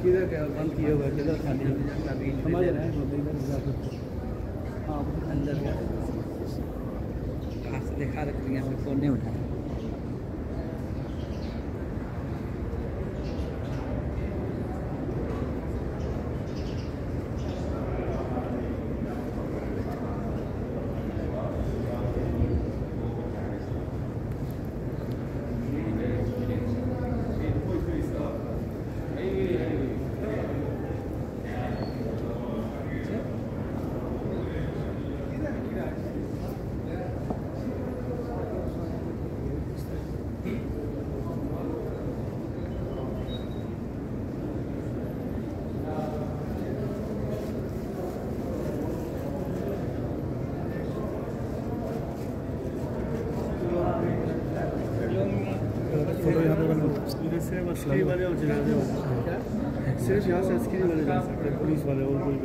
किधर क्या बंद किधर समझ रहे हैं हाँ अंदर देखा रख हैं फ़ोन नहीं उठाया फ़ोटो यहाँ पे बना सिर्फ़ अस्करी यहाँ से जा सकते पुलिस वाले और कोई